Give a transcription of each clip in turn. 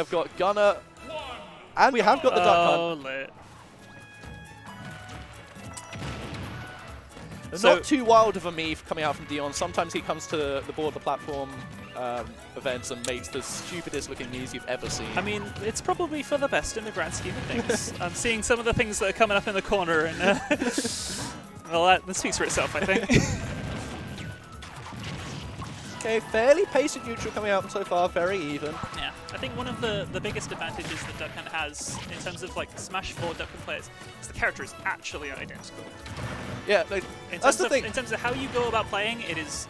We've got Gunner, and we have got the Duck Hunt. Oh, lit. Not too wild of a move coming out from Deon. Sometimes he comes to the board, the platform um, events and makes the stupidest looking knees you've ever seen. I mean, it's probably for the best in the grand scheme of things. I'm seeing some of the things that are coming up in the corner, and uh, well, that, that speaks for itself, I think. okay, fairly patient neutral coming out so far, very even. Yeah, I think one of the, the biggest advantages that Duck Hunt has in terms of like Smash 4 Duck Hunt players is the character is actually identical. Yeah, like, In that's terms the of, thing. In terms of how you go about playing, it is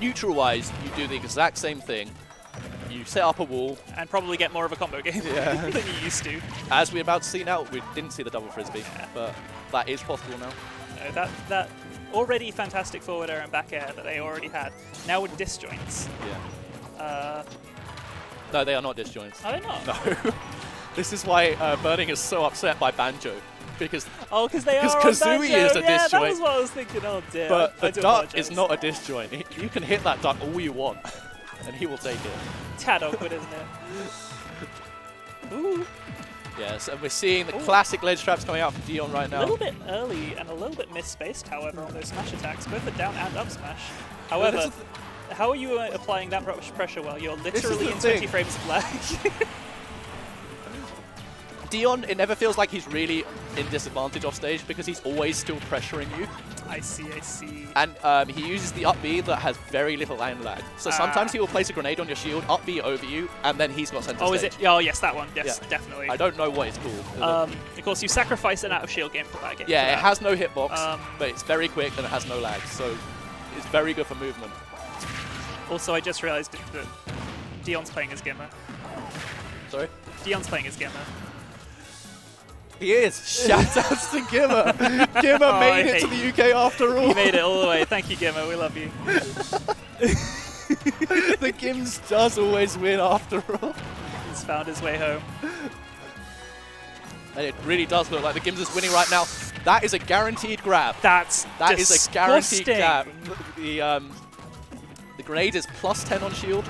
Neutral-wise, you do the exact same thing. You set up a wall, and probably get more of a combo game Yeah. than you used to. as we're about to see now. We didn't see the double frisbee, but that is possible now. Uh, that that already fantastic forward air and back air that they already had. Now with disjoints. Yeah. Uh, No, they are not disjoints. are they not? No. this is why uh, Burning is so upset by Banjo, because Oh, because they are Kazooie Banjo. is a yeah, that disjoint. was what I was thinking. Oh dear. but the duck apologize. is not a disjoint. You can hit that duck all you want, and he will take it. tad awkward, isn't it? Ooh, Yes, and we're seeing the Ooh. classic ledge traps coming out from Deon right now. a little bit early and a little bit misspaced, however, on those smash attacks, both the down and up smash. However, how are you uh, applying that much pressure while you're literally in 20 frames of lag? Deon, it never feels like he's really in disadvantage off stage because he's always still pressuring you. I see, I see. And um, he uses the up B that has very little land lag. So sometimes Ah. he will place a grenade on your shield, up B over you, and then he's got center Oh, is it? Oh, yes, that one. Yes, Yeah. definitely. I don't know what it's called. Um, of course, you sacrifice an out of shield game for that game. yeah, it has no hitbox, Um, but it's very quick and it has no lag. So it's very good for movement. Also, I just realized that Deon's playing as GimR. Sorry? Deon's playing as GimR. He is. Shout outs to GimR. GimR Oh, made it to the UK after all. He made it all the way. Thank you, GimR. We love you. the Gims does always win after all. He's found his way home. And it really does look like the Gims is winning right now. That is a guaranteed grab. That's That is a guaranteed grab. The um, the grenade is plus 10 on shield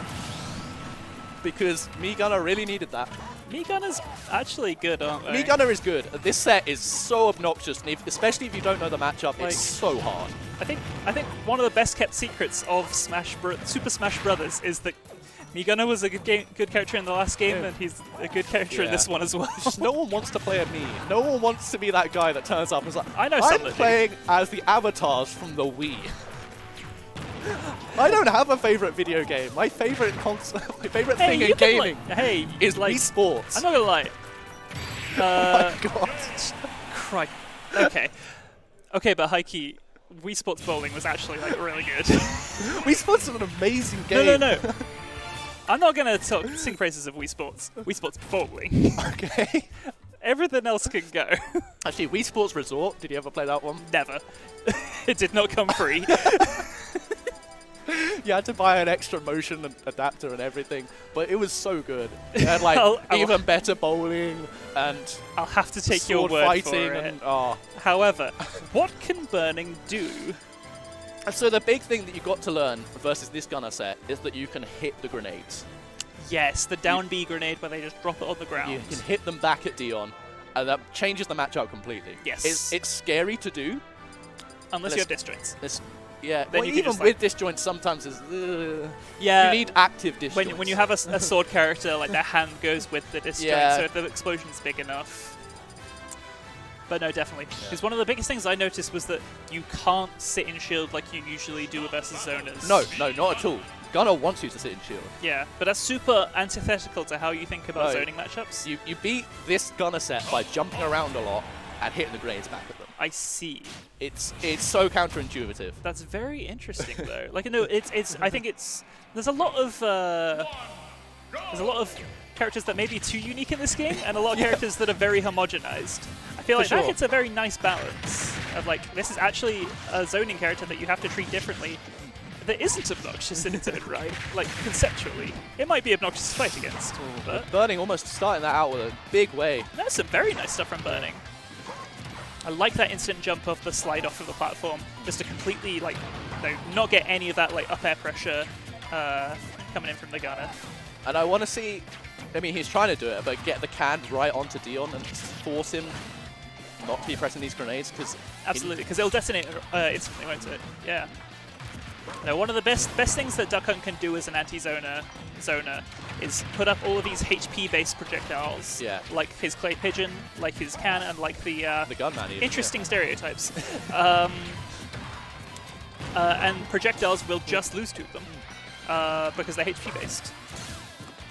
because Mii really needed that. Mii Gunner's actually good, aren't they? Mii is good. This set is so obnoxious, and if, especially if you don't know the matchup, Like- it's so hard. I think I think one of the best kept secrets of Smash Bro- Super Smash Brothers is that Mii Gunner was a good game, good character in the last game, Yeah. and he's a good character in this one as well. No one wants to play a Mii. No one wants to be that guy that turns up and is like, I know I'm playing as the avatars from the Wii. I don't have a favorite video game. My favorite console, my favorite hey, thing in gaming like, hey, is like Wii Sports. I'm not gonna lie. oh Uh, my god. Cry. Okay. Okay, but Heike, Wii Sports Bowling was actually like really good. Wii Sports is an amazing game. no, no, no. I'm not gonna talk, sing praises of Wii Sports. Wii Sports Bowling. Okay. Everything else can go. Actually, Wii Sports Resort. Did you ever play that one? Never. it did not come free. You had to buy an extra motion adapter and everything, but it was so good. And like I'll- I'll- even better bowling and I'll have to take your word fighting for it. and oh. However, what can burning do? And so the big thing that you got to learn versus this gunner set is that you can hit the grenades. Yes, the down B grenade where they just drop it on the ground. You can hit them back at Deon, and that changes the matchup completely. Yes. It's, it's scary to do. Unless let's- you're disjoints. It's, yeah, Then well, you can even just, with like- disjoints, sometimes it's, uh, Yeah. you need active disjoints. when, when you have a sword character, like their hand goes with the disjoint, Yeah. so if the explosion's big enough. But no, definitely. Because one of the biggest things I noticed was that you can't sit in shield like you usually do versus zoners. No, no, not at all. Gunner wants you to sit in shield. Yeah, but that's super antithetical to how you think about No. zoning matchups. You, you beat this gunner set by jumping around a lot and hitting the grenades back at them. I see. It's it's so counterintuitive. That's very interesting, though. Like, no, it's it's. I think it's. There's a lot of. Uh, there's a lot of characters that may be too unique in this game, and a lot of Yeah. characters that are very homogenized. I feel For like that sure. hits a very nice balance of like this is actually a zoning character that you have to treat differently. That isn't obnoxious in its own right. Like conceptually, it might be obnoxious to fight against, Burning almost starting that out with a big way. that's some very nice stuff from Burning. I like that instant jump off the slide off of the platform, just to completely like, no, not get any of that like up air pressure uh, coming in from the gunner. And I want to see, I mean, he's trying to do it, but get the can right onto Dion and force him not to be pressing these grenades because Absolutely, because it'll detonate uh, instantly, won't it? Yeah. No, one of the best best things that Duck Hunt can do as an anti-zoner zoner is put up all of these HP-based projectiles, Yeah. like his clay pigeon, like his cannon, like the uh, the gunman. even, yeah. interesting stereotypes. um, uh, and projectiles will just lose to them uh, because they're HP based.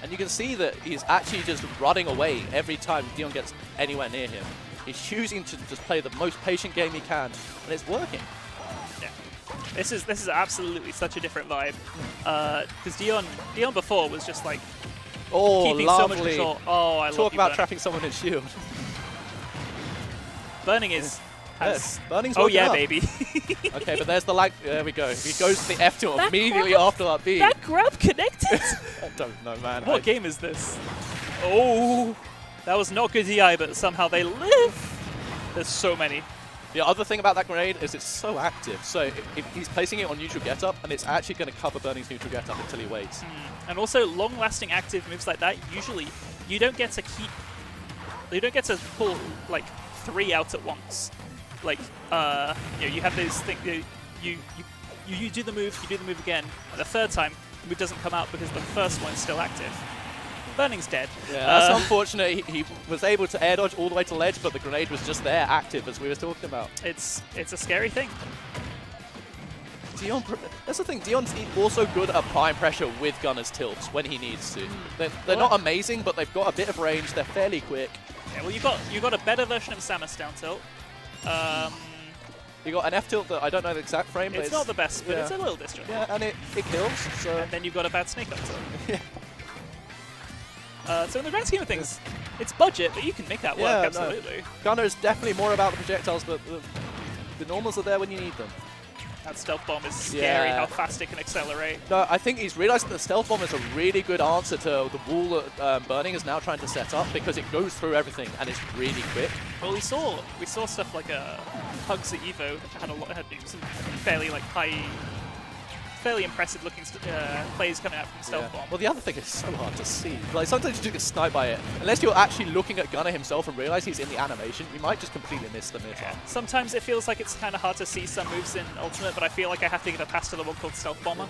And you can see that he's actually just running away every time Deon gets anywhere near him. He's choosing to just play the most patient game he can, and it's working. This is this is absolutely such a different vibe. Uh, because Deon Deon before was just like Oh, keeping so much control. Oh, I love Talk about Burn. trapping someone in shield. Burning is has. Yes, Burning's Oh yeah, up. baby. Okay, but there's the lag. There we go. He goes to the F tilt immediately grab- after that B. that grab connected. I don't know, man. what I- game is this? Oh, that was not good DI, but somehow they live. There's so many. The other thing about that grenade is it's so active. So he's placing it on neutral get up, and it's actually going to cover Burning's neutral get up until he waits. And also, long-lasting active moves like that, usually you don't get to keep, you don't get to pull like three out at once. Like, uh, you know, you have those things. You, you you you do the move, you do the move again, and the third time the move doesn't come out because the first one is still active. Burning's dead. Yeah, that's Uh, unfortunate. He, he was able to air dodge all the way to ledge, but the grenade was just there, active, as we were talking about. it's it's a scary thing. Deon, that's the thing. Deon's also good at applying pressure with Gunner's tilts when he needs to. They're, they're Well, not amazing, but they've got a bit of range. They're fairly quick. Yeah, well, you got you got a better version of Samus down tilt. Um, You got an F tilt that I don't know the exact frame, but it's not the best, but yeah. it's a little disjointed. yeah, and it, it kills. So and then you've got a bad snake up tilt. Uh, so in the grand scheme of things, it's budget, but you can make that work, Yeah, no. absolutely. Gunner is definitely more about the projectiles, but the, the normals are there when you need them. That stealth bomb is scary, Yeah. how fast it can accelerate. No, I think he's realized that the stealth bomb is a really good answer to the wall that um, Burning is now trying to set up because it goes through everything and it's really quick. Well, we saw we saw stuff like uh, Hugs at Evo had a lot had some fairly like high, fairly impressive looking uh, plays coming out from stealth Yeah. bomb. Well, the other thing is so hard to see. Like sometimes you do get sniped by it. Unless you're actually looking at Gunner himself and realize he's in the animation, you might just completely miss the mid. Yeah. Sometimes it feels like it's kind of hard to see some moves in Ultimate, but I feel like I have to give a pass to the one called Stealth Bomber.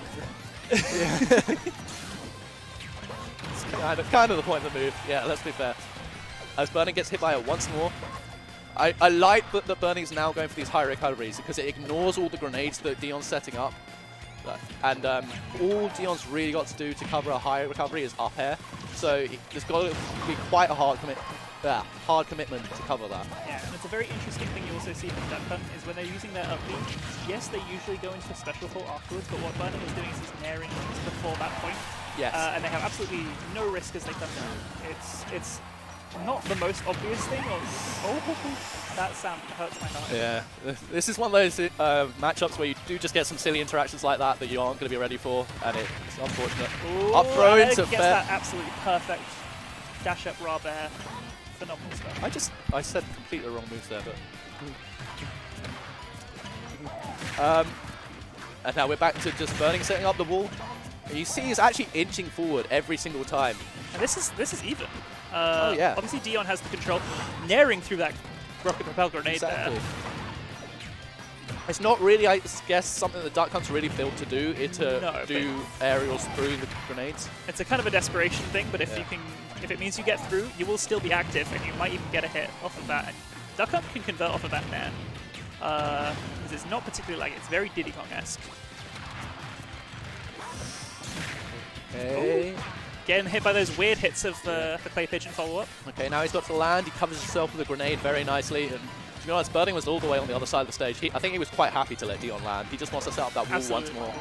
It's kind of, kind of the point of the move. Yeah, let's be fair. As Burning gets hit by it once more, I, I like that, that Burning's now going for these high recoveries because it ignores all the grenades that Deon's setting up. And um, all Deon's really got to do to cover a high recovery is up air. So there's got to be quite a hard commit, yeah, hard commitment to cover that. Yeah, and it's a very interesting thing you also see from Duck Hunt is when they're using their up B, yes, they usually go into a special thought afterwards, but what Burning is doing is he's nairing things before that point. Yes. Uh, and they have absolutely no risk as they come down. It's it's not the most obvious thing. Or, oh, that sound hurts my heart. Yeah, this is one of those uh, matchups where you do just get some silly interactions like that that you aren't going to be ready for, and it's unfortunate. Ooh, Up throw into gets fair- that absolutely perfect dash up raw bear. Phenomenal stuff. I just I said completely the wrong moves there, but. Um, and now we're back to just burning, setting up the wall. And you see he's actually inching forward every single time. And this is this is even. Uh, Oh, yeah. Obviously, Deon has the control, nairing through that rocket propelled grenade Exactly. there. It's not really, I guess, something the Duck Hunt's really built to do, is to No, do aerials through the grenades. It's a kind of a desperation thing, but if Yeah. you can, if it means you get through, you will still be active, and you might even get a hit off of that. And Duck Hunt can convert off of that man. Uh, it's not particularly like it's very Diddy Kong-esque. Okay. Getting hit by those weird hits of the, the clay pigeon follow-up. Okay, now he's got to land. He covers himself with a grenade very nicely. And to be honest, Burning was all the way on the other side of the stage. He, I think he was quite happy to let Deon land. He just wants to set up that wall once more.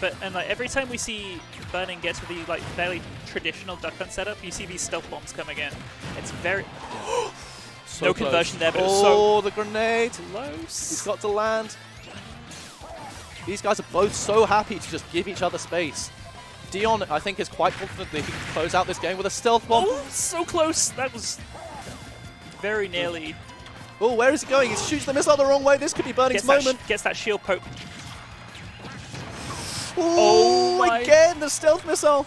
But and like every time we see Burning get to the like fairly traditional duck hunt setup, you see these stealth bombs coming in. It's very So No close. conversion there, but oh, so- the grenade. He's got to land. These guys are both so happy to just give each other space. Deon, I think, is quite confident that he can close out this game with a stealth bomb. Oh, so close! That was very nearly. Oh, where is he going? He shoots the missile the wrong way. This could be Burning's Gets moment. sh- gets that shield poke. Oh, again, the stealth missile.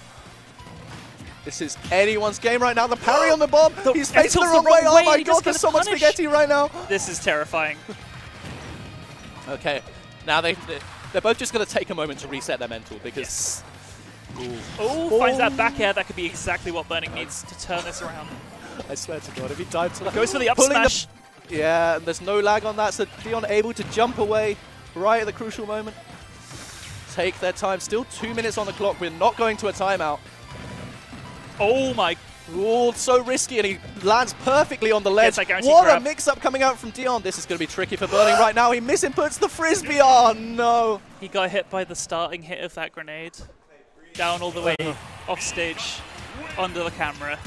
This is anyone's game right now. The parry on the bomb. The- He's facing the wrong the way. wrong Oh my he god, there's so much spaghetti right now. This is terrifying. Okay, now they, they- they're both just going to take a moment to reset their mental because... Oh, finds that back air. That could be exactly what Burning needs to turn this around. I swear to god, if he died to that... Goes for the up Pulling the- smash. Yeah, and there's no lag on that, so Deon able to jump away right at the crucial moment. Take their time. Still two minutes on the clock. We're not going to a timeout. Oh my Oh, so risky, and he lands perfectly on the ledge. that guaranteed What grab. a mix-up coming out from Deon. This is going to be tricky for Burning right now. He misinputs the frisbee. Oh, no. He got hit by the starting hit of that grenade. Down all the way Uh-huh. off stage, under the camera.